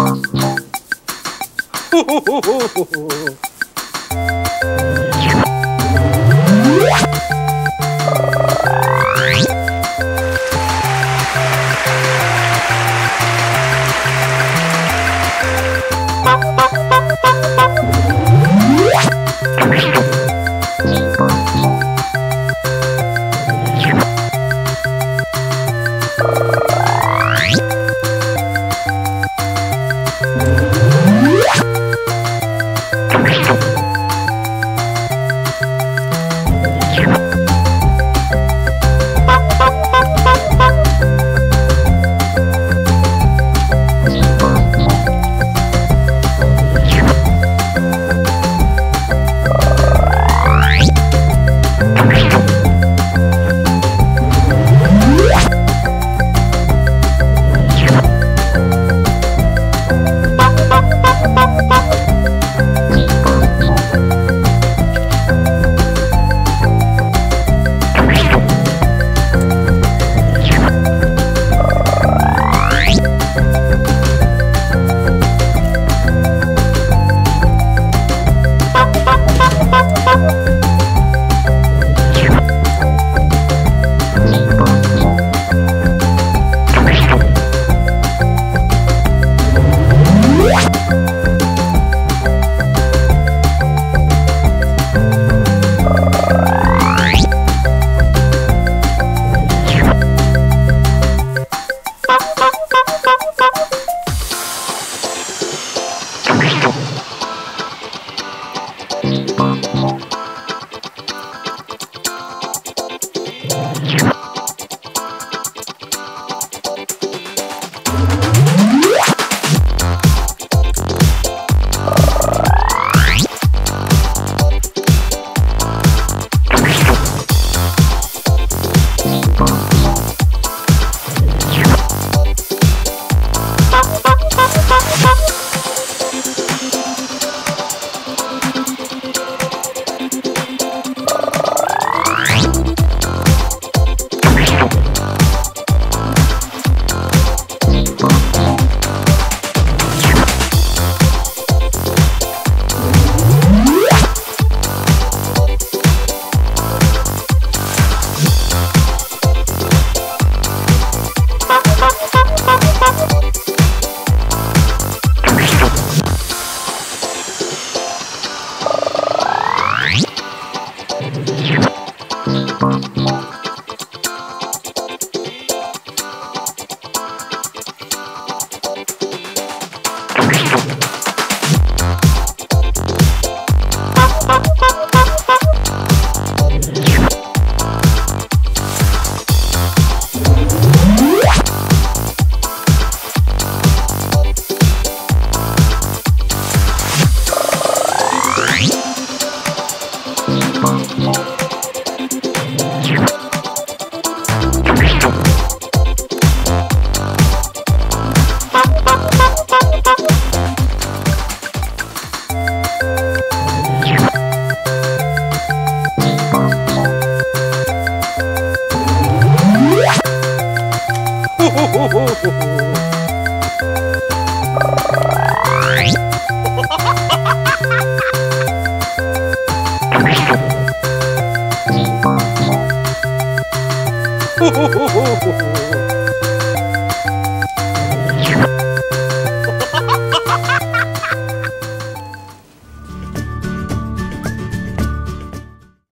ほほほほほ Thank you. Ho ho ho ho ho!